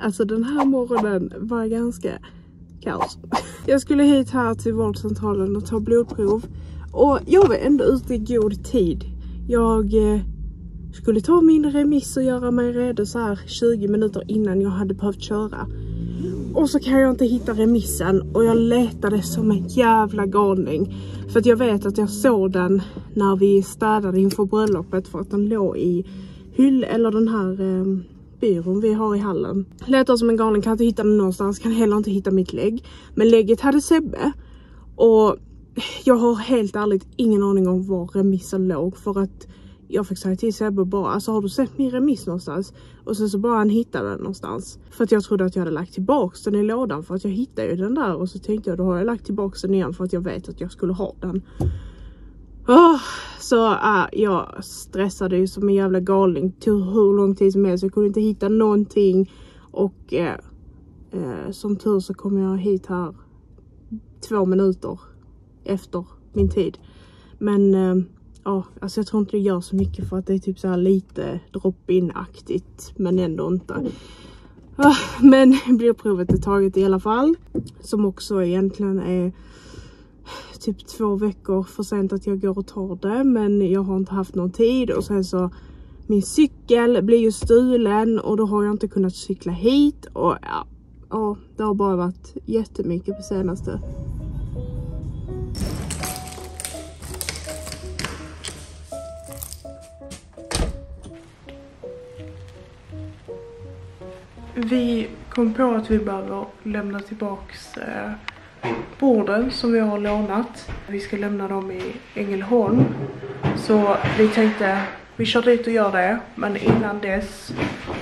Alltså den här morgonen var ganska kaos. Jag skulle hit här till vårdcentralen och ta blodprov. Och jag var ändå ute i god tid. Jag eh, skulle ta min remiss och göra mig redo så här 20 minuter innan jag hade behövt köra. Och så kan jag inte hitta remissen och jag letade som en jävla galning. För att jag vet att jag såg den när vi städade inför bröllopet för att den låg i hyll eller den här eh, byrån vi har i hallen. Letar som en galning, kan inte hitta den någonstans, kan heller inte hitta mitt lägg. Men lägget hade Sebbe. Och jag har helt ärligt ingen aning om var remissen låg för att jag fick säga till Sebbe bara, alltså har du sett min remiss någonstans? Och sen så bara han hittade den någonstans. För att jag trodde att jag hade lagt tillbaks den i lådan för att jag hittade ju den där och så tänkte jag då har jag lagt tillbaks den igen för att jag vet att jag skulle ha den. Oh, så uh, jag stressade ju som en jävla galning. Tog hur lång tid som helst. Jag kunde inte hitta någonting. Och uh, uh, som tur så kom jag hit här två minuter efter min tid. Men eh, ja, alltså jag tror inte det gör så mycket för att det är typ så här lite drop-in-aktigt. Men ändå inte. Men blodprovet är taget i alla fall. Som också egentligen är typ två veckor för sent att jag går och tar det men jag har inte haft någon tid och sen så min cykel blir ju stulen och då har jag inte kunnat cykla hit och ja, ja det har bara varit jättemycket på senaste. Vi kom på att vi behöver lämna tillbaks eh, borden som vi har lånat. Vi ska lämna dem i Ängelholm. Så vi tänkte vi kör dit och gör det. Men innan dess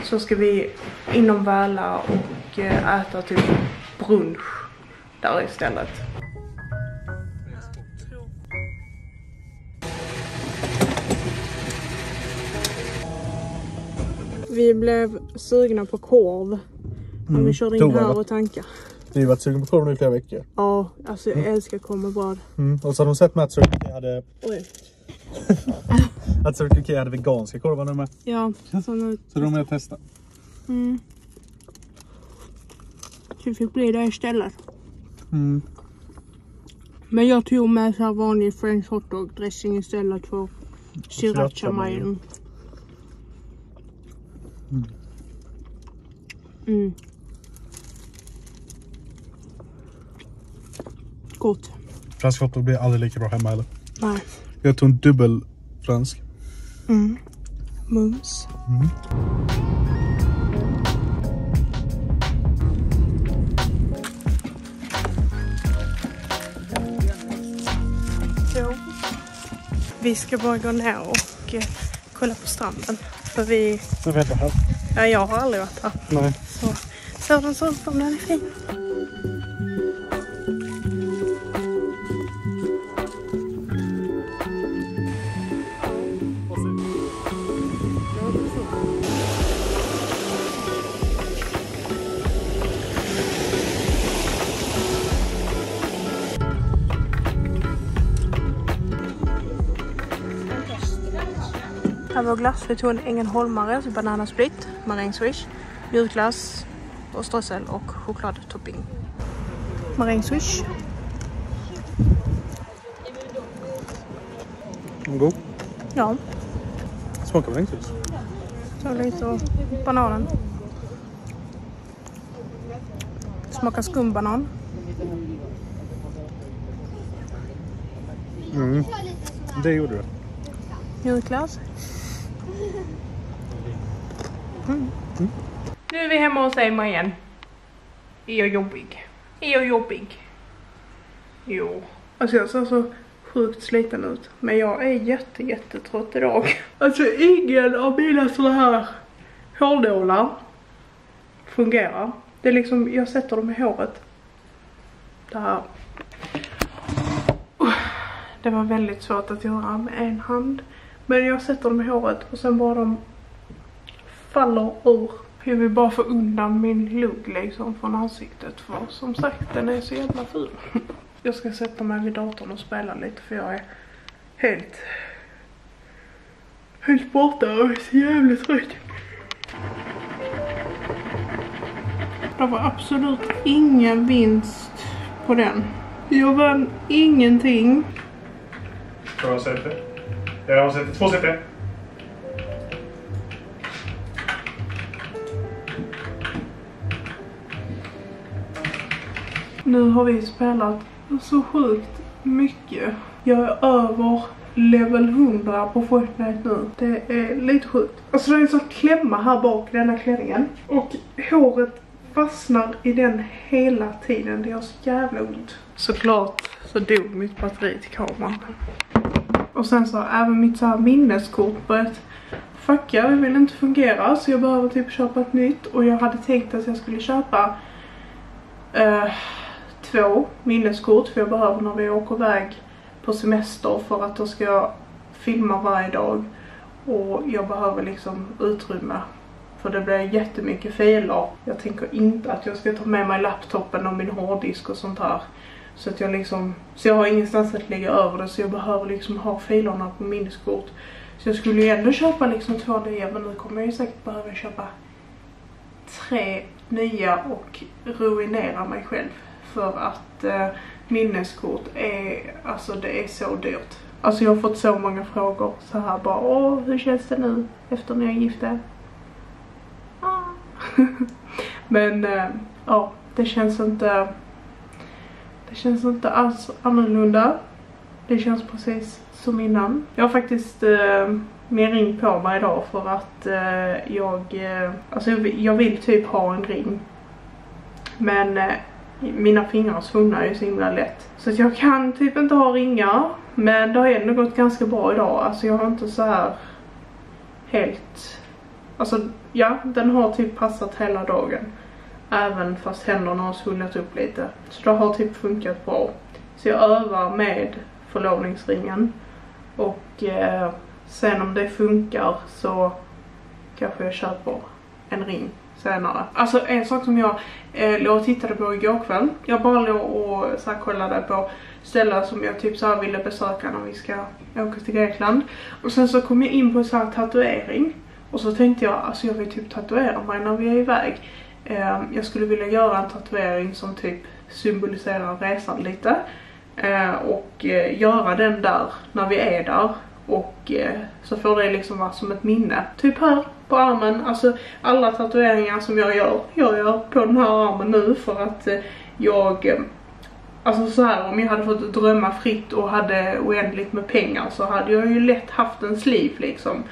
så ska vi inom Väla och eh, äta typ brunch där istället. Vi blev sugna på korv. När Mm, vi körde in här och tankade. Vi har varit sugna på korv nu i flera veckor. Ja, alltså jag älskar korv med bröd. Mm. Och så har de sett med att Circle hade, Oj. att Circle K hade veganska korvar nu med. Ja, så nu... Så de är testa. Mm. Så det fick bli det istället. Mm. Men jag tog med så här vanlig french hotdog dressing istället för sriracha mayo. mayo. Mm. Gott. Fransk hotdog blir aldrig lika bra hemma heller. Nej. Jag tog en dubbel fransk. Mm. Mums. Så. Vi ska bara gå ner och eh, kolla på stranden. För vi, Jag vet inte här. ja, jag har aldrig varit här. Nej. Så, så den ser ut om den är fin. Här var glass. Vi tog en Ängelholmare, alltså bananasplit, marängswish, mjukglass och strössel och chokladtopping. Marängswish. God. Ja, Smakar inte? så lite av bananen. Smakar skumbanan. Mm. Det gjorde du. Mjukglass. Mm. Nu är vi hemma hos Emma igen. Är jag jobbig? Är jag jobbig? Jo. Alltså jag ser så sjukt sliten ut. Men jag är jätte jättetrött idag. Alltså ingen av mina såna här hårnålar fungerar. Det är liksom, jag sätter dem i håret. Det här. Det var väldigt svårt att göra med en hand. Men jag sätter dem i håret och sen bara de faller ur. Jag vill bara få undan min lugg liksom från ansiktet för som sagt den är så jävla ful. Jag ska sätta mig vid datorn och spela lite för jag är helt helt borta och är så jävla trött. Det var absolut ingen vinst på den. Jag vann ingenting. Får jag sätta? Jag har sett två CP. Nu har vi spelat så sjukt mycket. Jag är över level 100 på Fortnite nu. Det är lite sjukt. Alltså det är en sån klämma här bak i denna klänningen. Och håret fastnar i den hela tiden. Det gör så jävla ont. Såklart så dog mitt batteri till kameran. Och sen så har även mitt så här minneskort börjat fucka. Det vill inte fungera så jag behöver typ köpa ett nytt. Och jag hade tänkt att jag skulle köpa eh, två minneskort för jag behöver när vi åker iväg på semester för att då ska jag filma varje dag och jag behöver liksom utrymme för det blir jättemycket filer. Jag tänker inte att jag ska ta med mig laptopen och min hårddisk och sånt här. Så att jag liksom, så jag har ingenstans att lägga över det så jag behöver liksom ha filerna på minneskort. Så jag skulle ju ändå köpa liksom två nya men nu kommer jag ju säkert behöva köpa tre nya och ruinera mig själv. För att eh, minneskort är, alltså det är så dyrt. Alltså jag har fått så många frågor så här bara åh hur känns det nu efter när jag gifte? Ah. Men eh, ja, det känns inte det känns inte alls annorlunda. Det känns precis som innan. Jag har faktiskt eh, min ring på mig idag för att eh, jag, eh, alltså jag, jag vill typ ha en ring. Men eh, mina fingrar svullnar ju så himla lätt. Så att jag kan typ inte ha ringar. Men det har ändå gått ganska bra idag. Alltså jag har inte så här helt... Alltså ja, den har typ passat hela dagen. Även fast händerna har svullnat upp lite. Så det har typ funkat bra. Så jag övar med förlovningsringen. Och eh, sen om det funkar så kanske jag köper en ring senare. Alltså en sak som jag eh, låg och tittade på igår kväll. Jag bara låg och så här, kollade på ställen som jag typ så här ville besöka när vi ska åka till Grekland. Och sen så kom jag in på så här tatuering. Och så tänkte jag, alltså jag vill typ tatuera mig när vi är iväg. Ehm, jag skulle vilja göra en tatuering som typ symboliserar resan lite. Ehm, och eh, göra den där när vi är där. Och eh, så får det liksom vara som ett minne. Typ här på armen. Alltså alla tatueringar som jag gör, jag gör på den här armen nu för att eh, jag Alltså så här om jag hade fått drömma fritt och hade oändligt med pengar så hade jag ju lätt haft en sleeve liksom.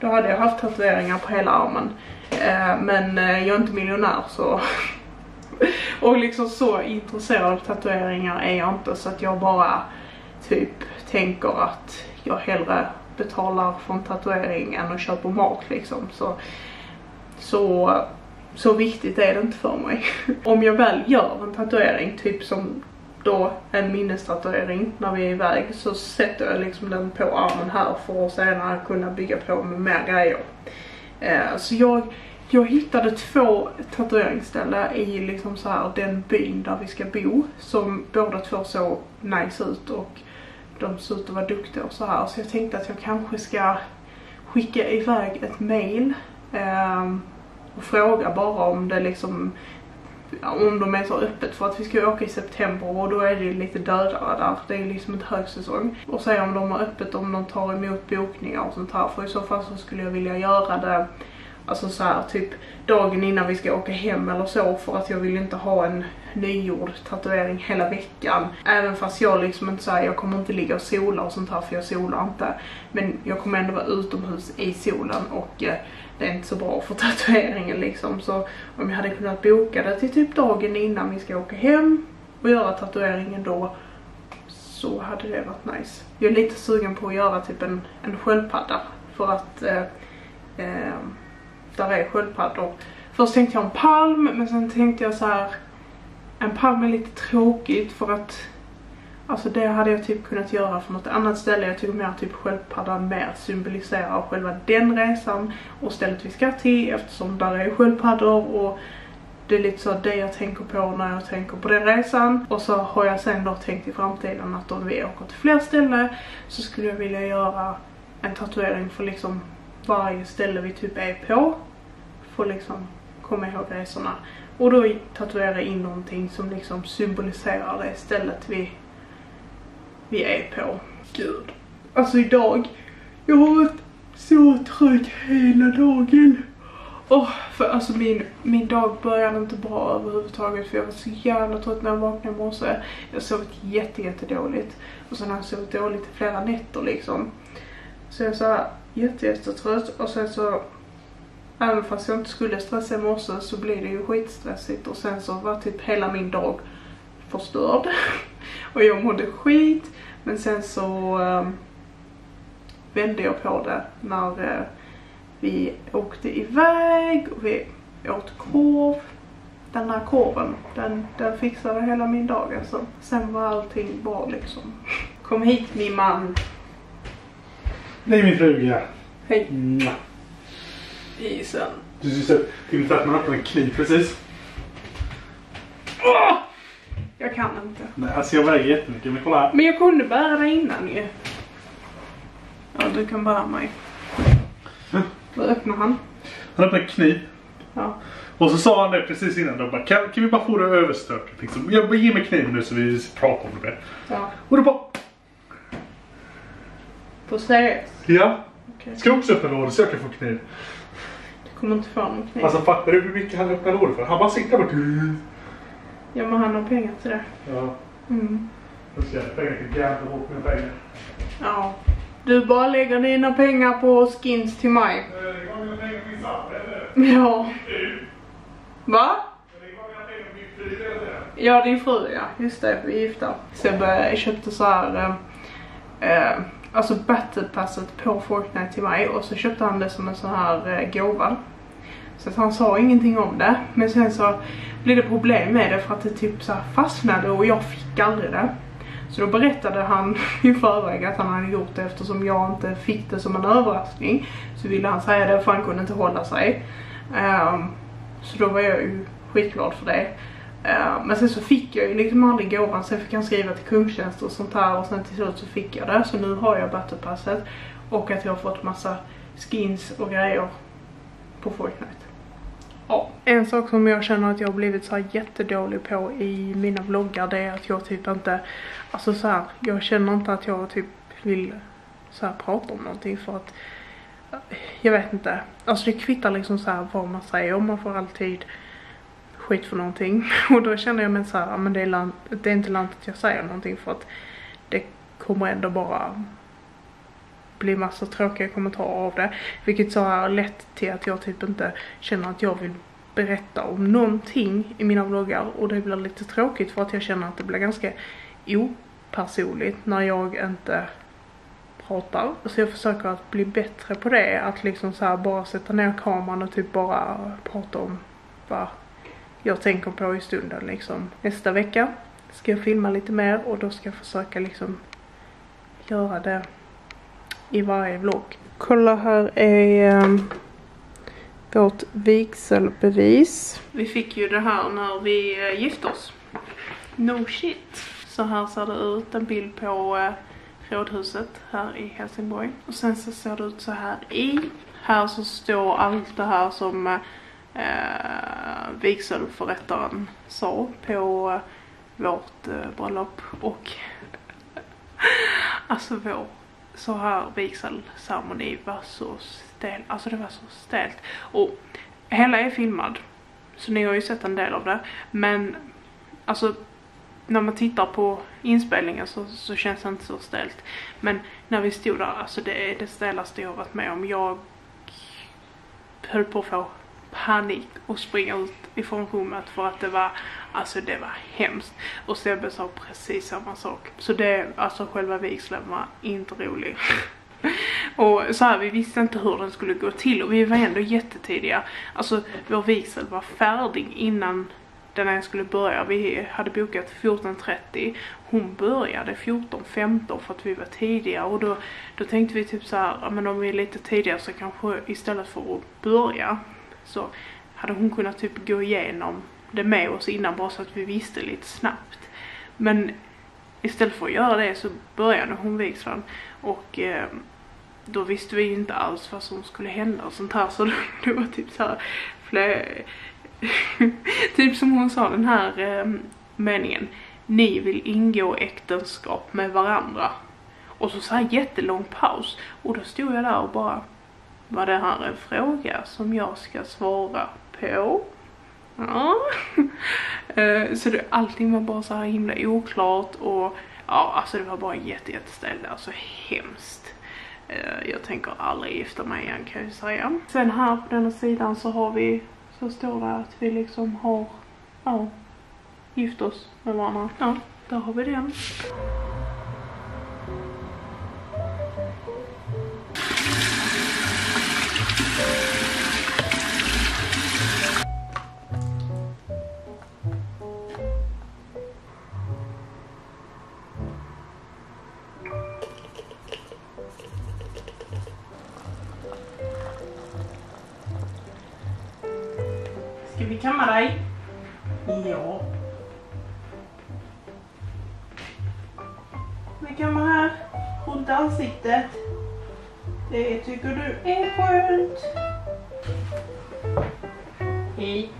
Då hade jag haft tatueringar på hela armen. Eh, men eh, jag är inte miljonär så och liksom så intresserad av tatueringar är jag inte så att jag bara typ tänker att jag hellre betalar för en tatuering än att köpa mat liksom. Så, så, så viktigt är det inte för mig. Om jag väl gör en tatuering, typ som då en minnestatuering när vi är iväg så sätter jag liksom den på armen här för att senare kunna bygga på med mer grejer. Eh, så jag, jag hittade två tatueringsställen i liksom så här den byn där vi ska bo som båda två såg nice ut och de såg ut att vara duktiga och så här. Så jag tänkte att jag kanske ska skicka iväg ett mail eh, och fråga bara om det liksom om de är så öppet för att vi ska åka i september och då är det lite dödare där. Det är liksom inte högsäsong. Och se om de har öppet om de tar emot bokningar och sånt här. För i så fall så skulle jag vilja göra det Alltså så här, typ dagen innan vi ska åka hem eller så för att jag vill inte ha en nygjord tatuering hela veckan. Även fast jag liksom inte säger jag kommer inte ligga och sola och sånt här för jag solar inte. Men jag kommer ändå vara utomhus i solen och eh, det är inte så bra för tatueringen liksom. Så om jag hade kunnat boka det till typ dagen innan vi ska åka hem och göra tatueringen då så hade det varit nice. Jag är lite sugen på att göra typ en, en sköldpadda för att eh, eh, där är sköldpaddor. Först tänkte jag en palm men sen tänkte jag så här. En palm är lite tråkigt för att Alltså det hade jag typ kunnat göra för något annat ställe. Jag tycker mer typ sköldpaddan mer symboliserar själva den resan och stället vi ska till eftersom där är sköldpaddor och det är lite så det jag tänker på när jag tänker på den resan. Och så har jag sen då tänkt i framtiden att om vi åker till fler ställen så skulle jag vilja göra en tatuering för liksom varje ställe vi typ är på. För liksom komma ihåg resorna. Och då tatuera jag in någonting som liksom symboliserar det stället vi, vi är på. Gud. Alltså idag, jag har varit så trött hela dagen. Oh, för alltså min, min dag började inte bra överhuvudtaget för jag var så jävla trött när jag vaknade i morse. Jag har sovit jätte, jätte dåligt. Och sen har jag sovit dåligt i flera nätter liksom. Så jag är såhär jätte, jätte trött och sen så Även fast jag inte skulle stressa i morse så blir det ju skitstressigt och sen så var typ hela min dag förstörd. och jag mådde skit. Men sen så um, vände jag på det när uh, vi åkte iväg och vi åt korv. Den här korven, den, den fixade hela min dag alltså. Sen var allting bra liksom. Kom hit min man. Det är min fruga. Hej. Mwah. Isen. Du ser så ungefär att man öppnar en kniv precis. Åh! Jag kan inte. Nej, alltså jag väger jättemycket men kolla här. Men jag kunde bära det innan ju. Ja, du kan bära mig. Mm. Då öppnar han. Han öppnar en kniv. Ja. Och så sa han det precis innan. Då bara, kan, kan vi bara få det överstökat? Liksom. Jag bara, ge mig kniven nu så vi pratar om det. ja. Och då bara, På seriöst. ja. Okej. Ska också öppna lådan så jag kan få kniv? Kommer inte få någon kniv. Alltså fattar du hur mycket han öppnar lådor för? Han bara där bort. Ja, men han har pengar till det. Ja. Mm. Jag ska pengar till jävla bort mina pengar. Ja. Du bara lägger dina pengar på skins till mig. Eh? Ja. Va? Fru, eller? Ja, din fru ja. Just det, vi är gifta. Sebbe köpte så här, eh, eh, alltså battlepasset på Fortnite till mig och så köpte han det som en sån här eh, gåva. Så att han sa ingenting om det. Men sen så blev det problem med det för att det typ så fastnade och jag fick aldrig det. Så då berättade han i förväg att han hade gjort det eftersom jag inte fick det som en överraskning. Så ville han säga det för han kunde inte hålla sig. Um, så då var jag ju skitglad för det. Uh, men sen så fick jag ju liksom aldrig gåvan, sen fick han skriva till kungstjänst och sånt här och sen till slut så fick jag det. Så nu har jag battlepasset och att jag har fått massa skins och grejer på Fortnite. En sak som jag känner att jag har blivit så här jättedålig på i mina vloggar det är att jag typ inte, alltså så här, jag känner inte att jag typ vill så här prata om någonting för att jag vet inte. Alltså det kvittar liksom så här vad man säger och man får alltid skit för någonting. Och då känner jag mig så här, men det är, lant, det är inte lant att jag säger någonting för att det kommer ändå bara bli massa tråkiga kommentarer av det. Vilket så har lett till att jag typ inte känner att jag vill berätta om någonting i mina vloggar och det blir lite tråkigt för att jag känner att det blir ganska opersonligt när jag inte pratar. Så jag försöker att bli bättre på det, att liksom så här bara sätta ner kameran och typ bara prata om vad jag tänker på i stunden liksom. Nästa vecka ska jag filma lite mer och då ska jag försöka liksom göra det i varje vlogg. Kolla här är um, vårt vigselbevis. Vi fick ju det här när vi eh, gifte oss. No shit. Så här ser det ut, en bild på eh, rådhuset här i Helsingborg. Och sen så ser det ut så här i. Här så står allt det här som eh, eh vigselförrättaren sa på vårt eh, bröllop och alltså vår så här vigselceremoni var så stel, alltså det var så stelt och hela är filmad så ni har ju sett en del av det men alltså när man tittar på inspelningen så, så känns det inte så stelt men när vi stod där, alltså det är det stelaste jag har varit med om jag höll på att få panik och springa ut ifrån rummet för att det var, alltså det var hemskt. Och Sebbe sa precis samma sak. Så det, alltså själva vigseln var inte rolig. och så här, vi visste inte hur den skulle gå till och vi var ändå jättetidiga. Alltså vår vigsel var färdig innan den ens skulle börja. Vi hade bokat 14.30. Hon började 14.15 för att vi var tidiga och då, då tänkte vi typ så här, ja, men om vi är lite tidigare så kanske istället för att börja så hade hon kunnat typ gå igenom det med oss innan bara så att vi visste lite snabbt. Men istället för att göra det så började hon vigseln och eh, då visste vi ju inte alls vad som skulle hända och sånt här så det var typ så här fler, typ som hon sa den här eh, meningen. Ni vill ingå äktenskap med varandra. Och så så här jättelång paus. Och då stod jag där och bara. Var det här en fråga som jag ska svara på? Ja. Eh, så det, allting var bara så här himla oklart och ja, alltså det var bara jätte, jätteställt. Alltså hemskt. Eh, jag tänker aldrig gifta mig igen kan jag säga. Sen här på denna sidan så har vi, så står det att vi liksom har, ja, gift oss med varandra. Ja, där har vi den. Kamma dig? Ja. Vi kammar här runt ansiktet. Det tycker du är skönt. Hej.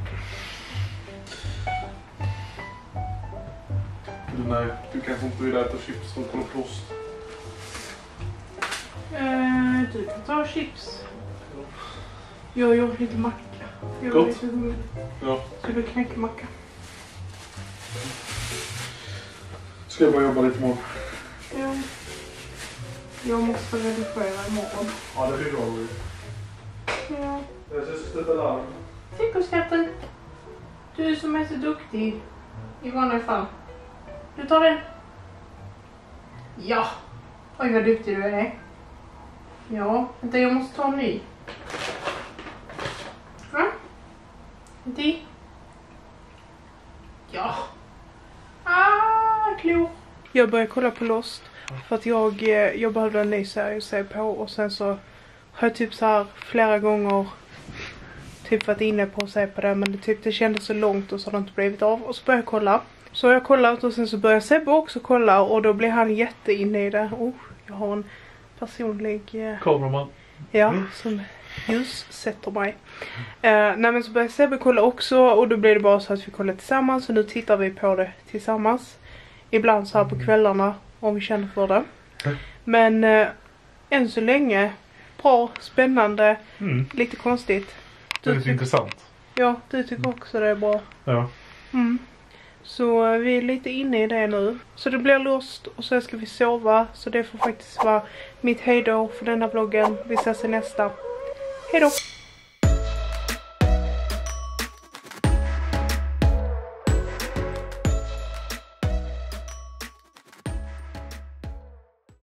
Nej, du kanske inte vill äta chips som kommer plåst. Eh, du kan ta chips. Jag gjort lite macka. Jag Gott. lite hungrig. Ja. Ska du knäcka macka? Ska jag bara jobba lite imorgon? Ja. Jag måste redigera imorgon. Ja, det blir bra. Ja. Jag ska sätta larm. Tycker skatten. Du som är så duktig. I vanliga fall. Du tar den. Ja. Oj vad duktig du är. Ja. Vänta jag måste ta en ny. Ja. Till. Ja. Ah, klor. Jag började kolla på Lost. För att jag, eh, jag behövde en ny serie att se på och sen så har jag typ så här flera gånger typ varit inne på att se på det men det, typ, det kändes så långt och så har det inte blivit av. Och så började jag kolla. Så har jag kollat och sen så började Sebbe också kolla och då blev han jätteinne i det. Oh, jag har en personlig eh, Kameraman. Ja, som ljussätter mig. Uh, nej men så började Sebbe kolla också och då blev det bara så att vi kollade tillsammans och nu tittar vi på det tillsammans. Ibland så här på kvällarna om vi känner för det. Mm. Men uh, än så länge bra, spännande, Mm. lite konstigt. Du Väldigt intressant. ja, du tycker också det är bra. Ja. Mm. Så eh, vi är lite inne i det nu. Så det blir lust och sen ska vi sova. Så det får faktiskt vara mitt hejdå för denna vloggen. Vi ses i nästa. Hejdå!